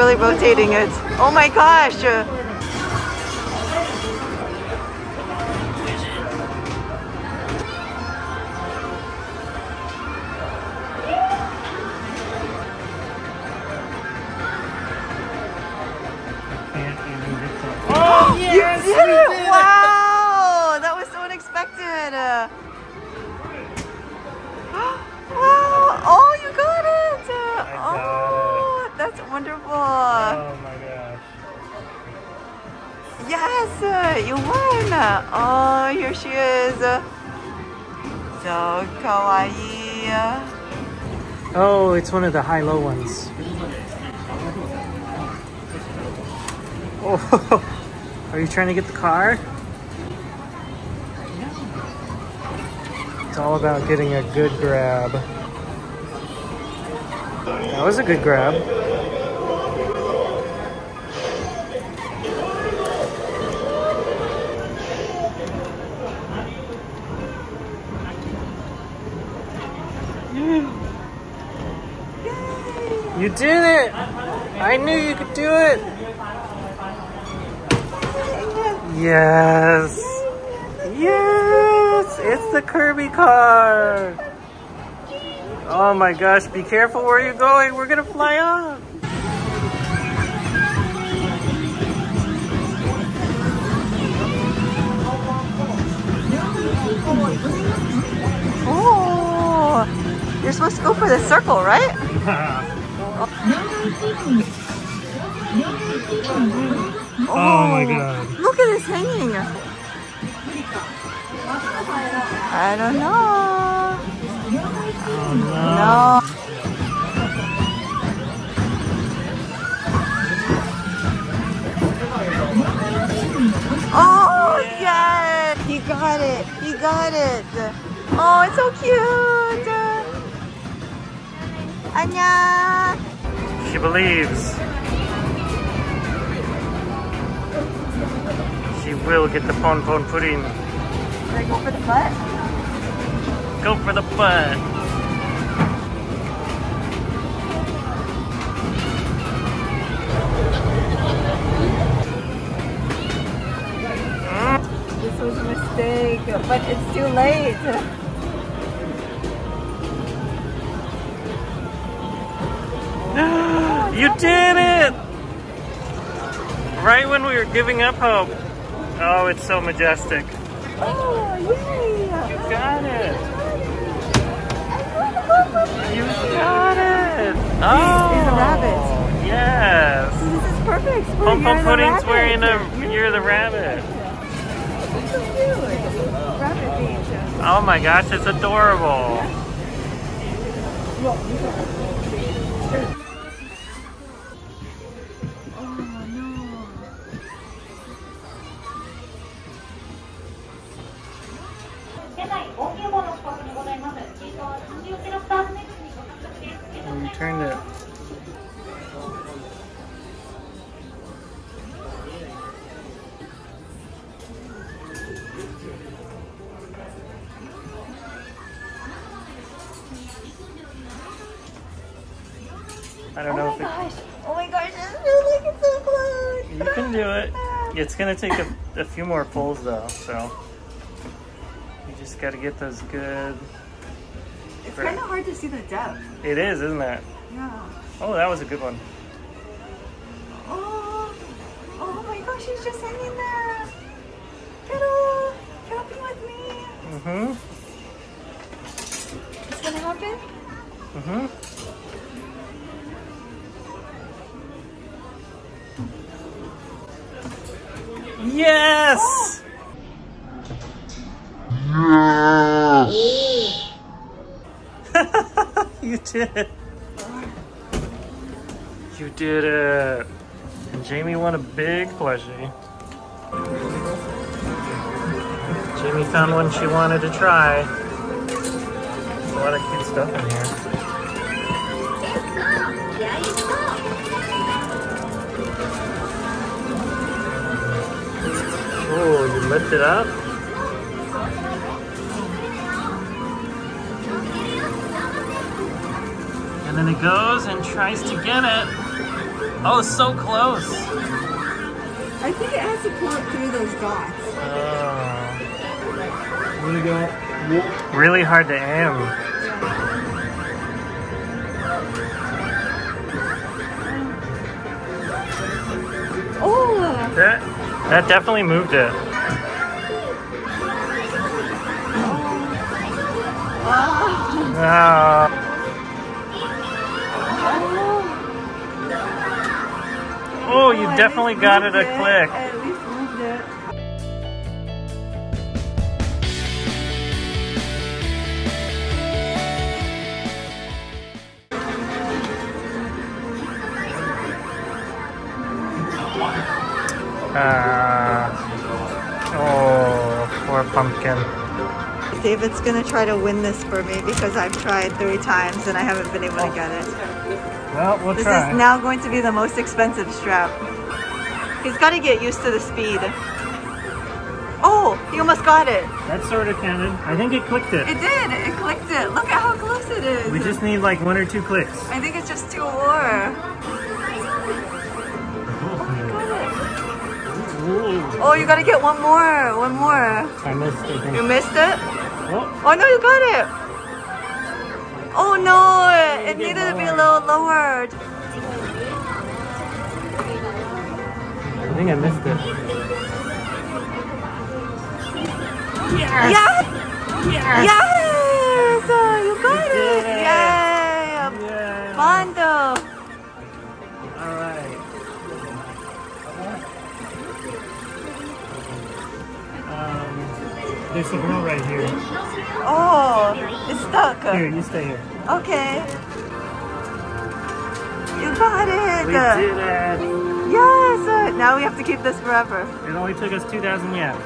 really rotating it. Oh my gosh. Uh, you won. Oh, here she is. So kawaii. Oh, it's one of the high-low ones. Oh, are you trying to get the car? It's all about getting a good grab. That was a good grab. You did it! I knew you could do it! Yes! Yes! It's the Kirby car! Oh my gosh, be careful where you're going. We're gonna fly off. Oh, you're supposed to go for the circle, right? Oh my god. Look at this hanging. I don't know. Oh No. Oh, yes! He got it. He got it. Oh, it's so cute. 안녕. She believes. She will get the pon pon pudding. Should I go for the butt? Go for the butt. This was a mistake, but it's too late. You did it! Right when we were giving up hope. Oh, it's so majestic. Oh, yay! You got it. You got it. Oh, is a rabbit. Yes. This is perfect. Sport. Pom Pom the Pudding's wearing a. You're the rabbit. That's so cute. Rabbit beach. Oh my gosh, it's adorable. I don't Oh know my if it, gosh. Oh my gosh. I feel like it's so close. you can do it. It's gonna take a, a few more pulls though, so you just gotta get those good. It's kind of hard to see the depth. It is, isn't it? Yeah. Oh, that was a good one. Oh. Oh my gosh. He's just hanging there. Pero, camping with me. Mm-hmm. It's gonna happen. Mm-hmm. Yes! you did it. You did it. And Jamie won a big plushie. Jamie found one she wanted to try. There's a lot of cute stuff in here. Oh, you lift it up? And then it goes and tries to get it. Oh, so close. I think it has to pull it through those dots. Oh. Really go. Really hard to aim. That, definitely moved it. Oh. Oh, you definitely got it a click. Pumpkin. David's gonna try to win this for me because I've tried three times and I haven't been able to oh. get it. Well, we'll This try. is now going to be the most expensive strap. He's got to get used to the speed. Oh, he almost got it. that sort of counted. I think it clicked it. It did. It clicked it. Look at how close it is. We just need like one or two clicks. I think it's just two more. Oh, you got to get one more. One more. I missed, I You missed it? Oh, Oh no, you got it. Oh no, it needed to be a little lower. I think I missed it. Yes! Yes! Uh, you got You it! A girl right here. Oh, it's stuck. Here, you stay here. Okay. You got it! We did it. Yes! uh, now we have to keep this forever. It only took us 2,000 yen.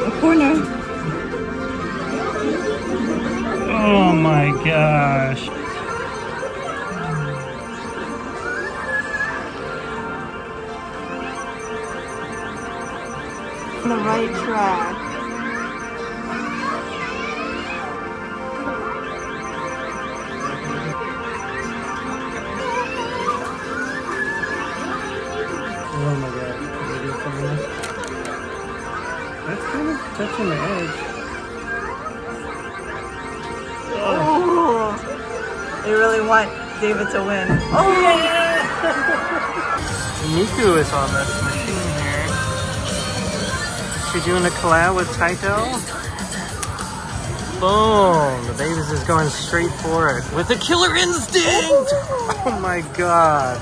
A corner. oh my gosh. On the right track. Oh my god. Can we do something else? That's kind of touching the edge. Oh! They really want David to win. Oh! Yeah. Miku is on this. Is she doing a collab with Taito? Boom! The babies is going straight for it with a killer instinct! Oh my god.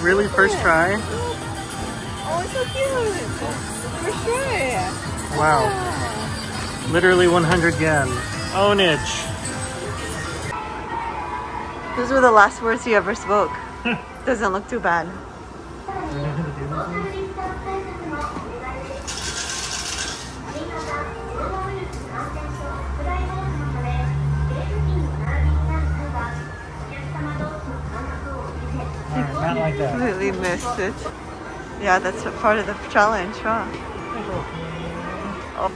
Really? First try? Oh, it's so cute! For sure! Wow. Literally 100 yen. Ownage. Those were the last words he ever spoke. Doesn't look too bad. Alright, not like that. Completely missed it. Yeah, that's a part of the challenge, huh? Oh.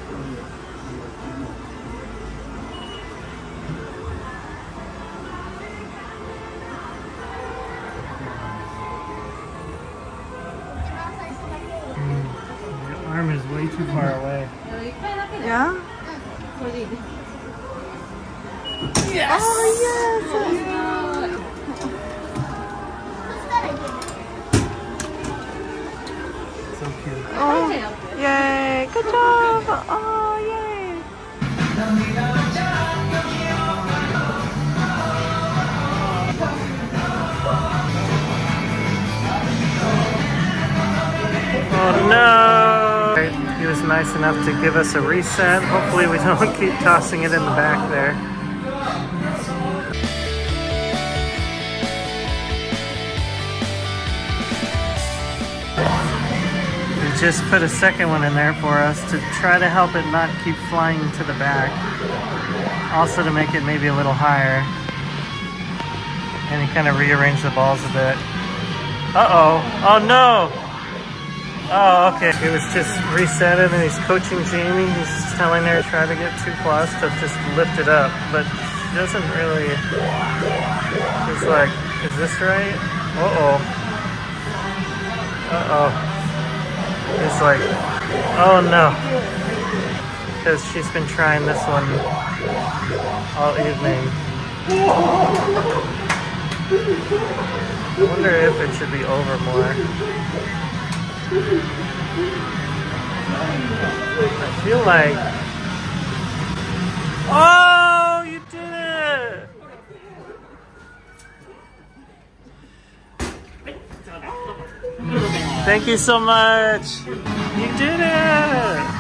Your arm is way too far away. Yeah? Oh, yes! Oh, Oh, yay! Good job! Oh, yay! Oh no! He was nice enough to give us a reset. Hopefully we don't keep tossing it in the back there. Just put a second one in there for us to try to help it not keep flying to the back. Also to make it maybe a little higher. And he kind of rearranged the balls a bit. Uh-oh. Oh no! Oh, okay. He was just reset it and he's coaching Jamie. He's telling her to try to get too close to just lift it up. But She doesn't really. She's like, is this right? Uh-oh. Uh oh. It's like, oh no. Because she's been trying this one all evening. I wonder if it should be over more. I feel like. Oh, Thank you so much. You did it.